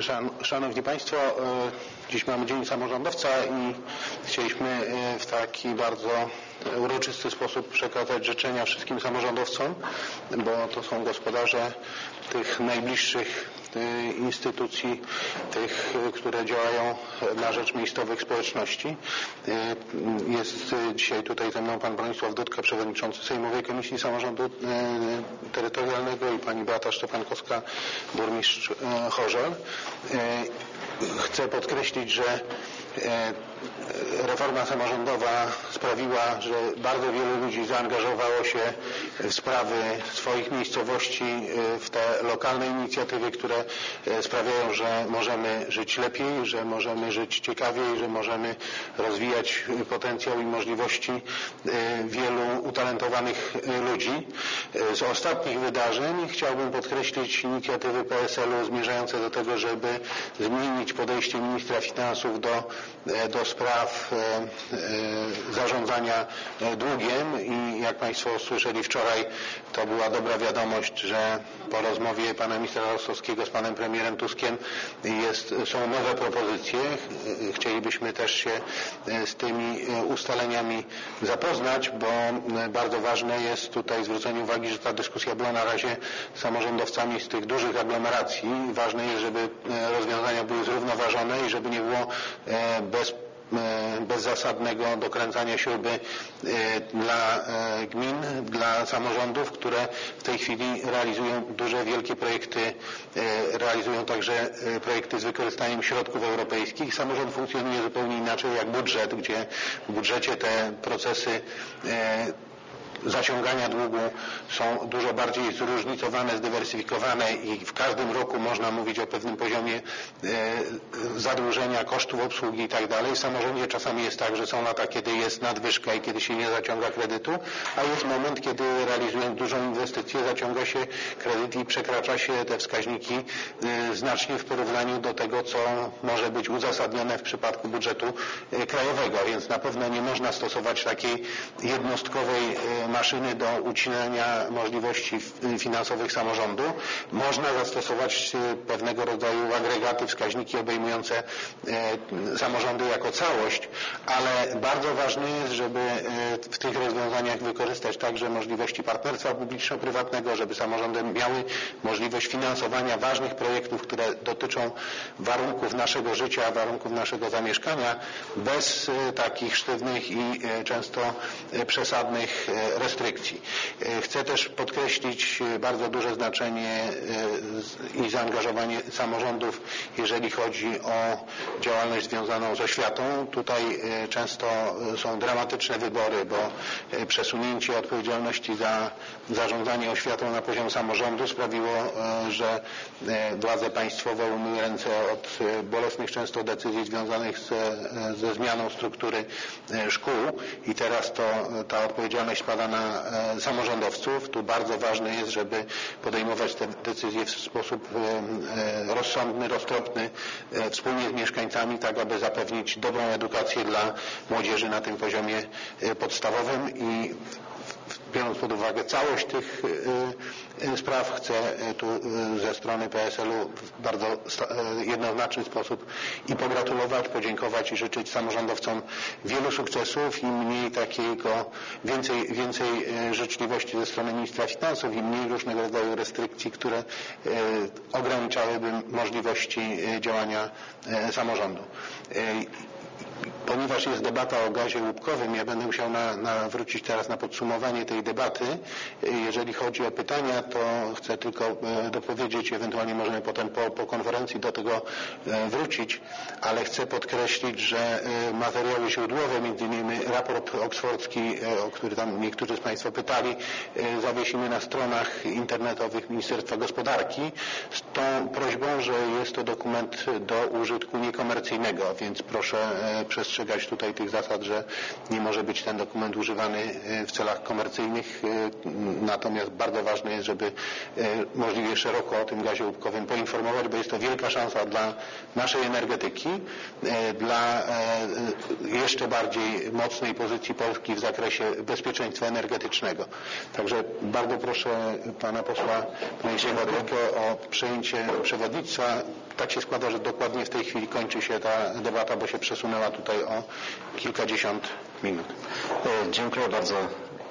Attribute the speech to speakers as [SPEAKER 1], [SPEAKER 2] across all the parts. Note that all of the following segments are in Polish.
[SPEAKER 1] Szan, Szanowni Państwo, e, dziś mamy Dzień Samorządowca i chcieliśmy e, w taki bardzo uroczysty sposób przekazać życzenia wszystkim samorządowcom, bo to są gospodarze tych najbliższych instytucji, tych, które działają na rzecz miejscowych społeczności. Jest dzisiaj tutaj ze mną pan Bronisław Dudka, przewodniczący Sejmowej Komisji Samorządu Terytorialnego i pani Beata Szczepankowska, burmistrz Chorzel. Chcę podkreślić, że reforma samorządowa sprawiła, że bardzo wielu ludzi zaangażowało się w sprawy swoich miejscowości, w te lokalne inicjatywy, które sprawiają, że możemy żyć lepiej, że możemy żyć ciekawiej, że możemy rozwijać potencjał i możliwości wielu utalentowanych ludzi. Z ostatnich wydarzeń chciałbym podkreślić inicjatywy PSL-u zmierzające do tego, żeby zmienić podejście ministra finansów do, do spraw zarządzania długiem i jak Państwo słyszeli wczoraj, to była dobra wiadomość, że po rozmowie pana ministra Rostowskiego z panem premierem Tuskiem jest, są nowe propozycje. Chcielibyśmy też się z tymi ustaleniami zapoznać, bo bardzo ważne jest tutaj zwrócenie uwagi, że ta dyskusja była na razie samorządowcami z tych dużych aglomeracji. Ważne jest, żeby rozwiązania były zrównoważone i żeby nie było bez bezzasadnego dokręcania śruby dla gmin, dla samorządów, które w tej chwili realizują duże, wielkie projekty, realizują także projekty z wykorzystaniem środków europejskich. Samorząd funkcjonuje zupełnie inaczej jak budżet, gdzie w budżecie te procesy zaciągania długu są dużo bardziej zróżnicowane, zdywersyfikowane i w każdym roku można mówić o pewnym poziomie zadłużenia, kosztów obsługi i tak. W samorządzie czasami jest tak, że są lata, kiedy jest nadwyżka i kiedy się nie zaciąga kredytu, a jest moment, kiedy realizując dużą inwestycję zaciąga się kredyt i przekracza się te wskaźniki znacznie w porównaniu do tego, co może być uzasadnione w przypadku budżetu krajowego, więc na pewno nie można stosować takiej jednostkowej maszyny do ucinania możliwości finansowych samorządu. Można zastosować pewnego rodzaju agregaty, wskaźniki obejmujące samorządy jako całość, ale bardzo ważne jest, żeby w tych rozwiązaniach wykorzystać także możliwości partnerstwa publiczno-prywatnego, żeby samorządy miały możliwość finansowania ważnych projektów, które dotyczą warunków naszego życia, warunków naszego zamieszkania, bez takich sztywnych i często przesadnych restrykcji. Chcę też podkreślić bardzo duże znaczenie i zaangażowanie samorządów, jeżeli chodzi o działalność związaną z oświatą. Tutaj często są dramatyczne wybory, bo przesunięcie odpowiedzialności za zarządzanie oświatą na poziom samorządu sprawiło, że władze państwowe umyły ręce od bolesnych często decyzji związanych ze zmianą struktury szkół i teraz to ta odpowiedzialność spada na samorządowców. Tu bardzo ważne jest, żeby podejmować te decyzje w sposób rozsądny, roztropny, wspólnie z mieszkańcami, tak aby zapewnić dobrą edukację dla młodzieży na tym poziomie podstawowym i biorąc pod uwagę całość tych spraw, chcę tu ze strony PSL-u w bardzo jednoznaczny sposób i pogratulować, podziękować i życzyć samorządowcom wielu sukcesów i mniej takiego, więcej, więcej życzliwości ze strony ministra finansów i mniej różnego rodzaju restrykcji, które ograniczałyby możliwości działania samorządu ponieważ jest debata o gazie łupkowym, ja będę musiał na, na wrócić teraz na podsumowanie tej debaty. Jeżeli chodzi o pytania, to chcę tylko dopowiedzieć, ewentualnie możemy potem po, po konferencji do tego wrócić, ale chcę podkreślić, że materiały źródłowe, między innymi raport oksfordzki, o który tam niektórzy z Państwa pytali, zawiesimy na stronach internetowych Ministerstwa Gospodarki z tą prośbą, że jest to dokument do użytku niekomercyjnego, więc proszę przestrzegać tutaj tych zasad, że nie może być ten dokument używany w celach komercyjnych. Natomiast bardzo ważne jest, żeby możliwie szeroko o tym gazie łupkowym poinformować, bo jest to wielka szansa dla naszej energetyki, dla jeszcze bardziej mocnej pozycji Polski w zakresie bezpieczeństwa energetycznego. Także bardzo proszę pana posła Przewodniczącego o przejęcie przewodnictwa tak się składa, że dokładnie w tej chwili kończy się ta debata, bo się przesunęła tutaj o kilkadziesiąt minut.
[SPEAKER 2] E, Dziękuję bardzo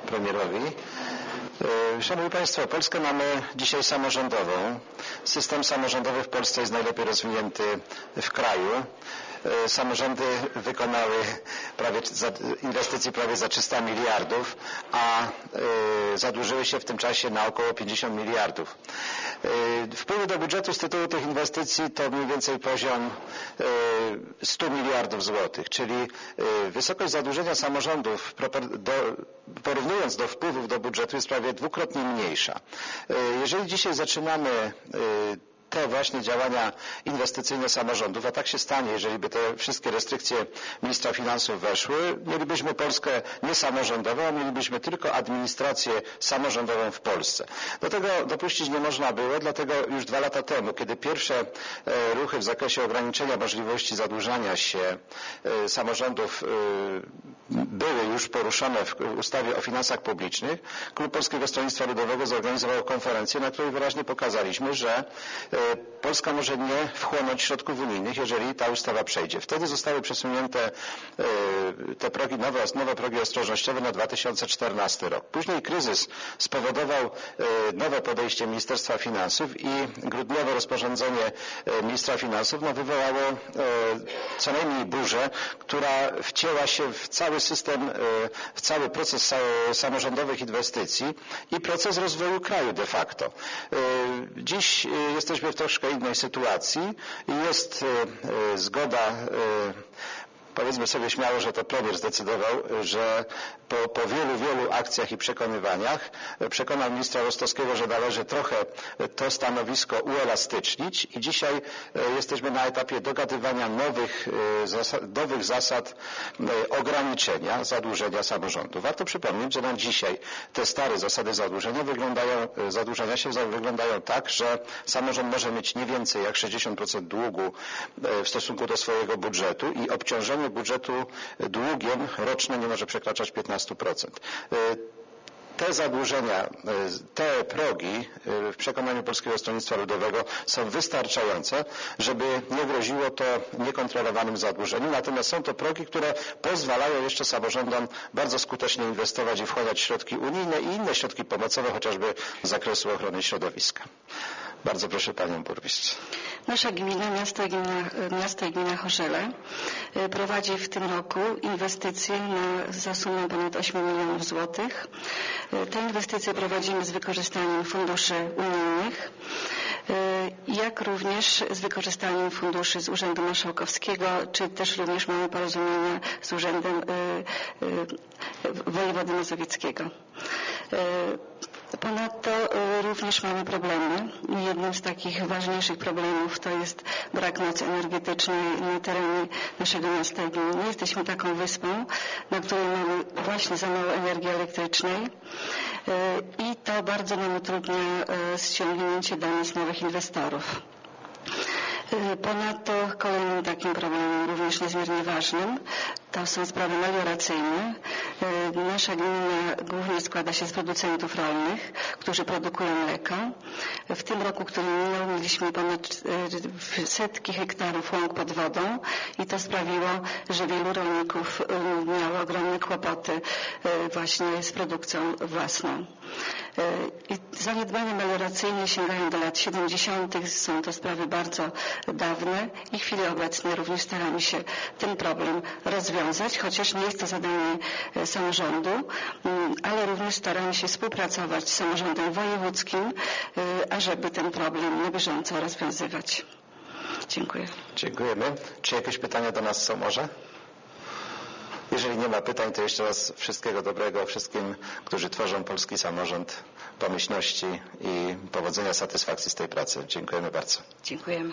[SPEAKER 2] premierowi. E, Szanowni Państwo, Polskę mamy dzisiaj samorządową. System samorządowy w Polsce jest najlepiej rozwinięty w kraju. E, Samorządy wykonały prawie, inwestycji prawie za 300 miliardów, a zadłużyły się w tym czasie na około 50 miliardów. E, Wpływy do budżetu z tytułu tych inwestycji to mniej więcej poziom e, 100 miliardów złotych, czyli e, wysokość zadłużenia samorządów porównując do wpływów do budżetu jest prawie dwukrotnie mniejsza. E, Jeżeli dzisiaj zaczynamy e, te właśnie działania inwestycyjne samorządów, a tak się stanie, jeżeli by te wszystkie restrykcje ministra finansów weszły, mielibyśmy Polskę nie samorządową, a mielibyśmy tylko administrację samorządową w Polsce. Do tego dopuścić nie można było, dlatego już dwa lata temu, kiedy pierwsze e, ruchy w zakresie ograniczenia możliwości zadłużania się e, samorządów e, były już poruszone w ustawie o finansach publicznych, Klub Polskiego Stronnictwa Ludowego zorganizował konferencję, na której wyraźnie pokazaliśmy, że Polska może nie wchłonąć środków unijnych, jeżeli ta ustawa przejdzie. Wtedy zostały przesunięte e, te progi, nowe, nowe progi ostrożnościowe na 2014 rok. Później kryzys spowodował e, nowe podejście Ministerstwa Finansów i grudniowe rozporządzenie e, ministra finansów no, wywołało e, co najmniej burzę, która wcięła się w cały system, e, w cały proces sa- samorządowych inwestycji i proces rozwoju kraju de facto. E, Dziś e, w troszkę innej sytuacji. Jest e, e, zgoda e, powiedzmy sobie śmiało, że to premier zdecydował, że po, po wielu, wielu akcjach i przekonywaniach przekonał ministra Rostowskiego, że należy trochę to stanowisko uelastycznić i dzisiaj e, jesteśmy na etapie dogadywania nowych, e, nowych zasad e, ograniczenia zadłużenia samorządu. Warto przypomnieć, że na dzisiaj te stare zasady zadłużenia wyglądają, zadłużenia się wyglądają tak, że samorząd może mieć nie więcej jak 60% długu w stosunku do swojego budżetu i obciążenie budżetu długiem roczne nie może przekraczać 15%. E, Te zadłużenia, e, te progi e, w przekonaniu Polskiego Stronnictwa Ludowego są wystarczające, żeby nie groziło to niekontrolowanym zadłużeniem. Natomiast są to progi, które pozwalają jeszcze samorządom bardzo skutecznie inwestować i wchłaniać środki unijne i inne środki pomocowe, chociażby z zakresu ochrony środowiska. Bardzo proszę Panią Burmistrz.
[SPEAKER 3] Nasza gmina, miasto i gmina, miasto i gmina Chorzele y, prowadzi w tym roku inwestycje na, za sumę ponad 8 milionów złotych. Y, Te inwestycje prowadzimy z wykorzystaniem funduszy unijnych, y, jak również z wykorzystaniem funduszy z Urzędu Marszałkowskiego, czy też również mamy porozumienia z Urzędem Wojewody Mazowieckiego. Ponadto y, również mamy problemy. Jednym z takich ważniejszych problemów to jest brak mocy energetycznej na terenie naszego miasta gminy. Jesteśmy taką wyspą, na której mamy właśnie za mało energii elektrycznej y, i to bardzo nam utrudnia y, ściągnięcie do nas nowych inwestorów. Ponadto kolejnym takim problemem, również niezmiernie ważnym, to są sprawy melioracyjne. Y, Nasza gmina głównie składa się z producentów rolnych, którzy produkują mleko. W tym roku, który minął, mieliśmy ponad y, setki hektarów łąk pod wodą i to sprawiło, że wielu rolników y, miało ogromne kłopoty właśnie z produkcją własną. Y, I zaniedbania melioracyjne sięgają do lat 70. Są to sprawy bardzo dawne i w chwili obecnej również staramy się ten problem rozwiązać, chociaż nie jest to zadanie e, samorządu, mm, ale również staramy się współpracować z samorządem wojewódzkim, y, ażeby ten problem na bieżąco rozwiązywać. Dziękuję.
[SPEAKER 2] Dziękujemy. Czy jakieś pytania do nas są może? Jeżeli nie ma pytań, to jeszcze raz wszystkiego dobrego wszystkim, którzy tworzą polski samorząd, pomyślności i powodzenia, satysfakcji z tej pracy. Dziękujemy bardzo.
[SPEAKER 3] Dziękujemy.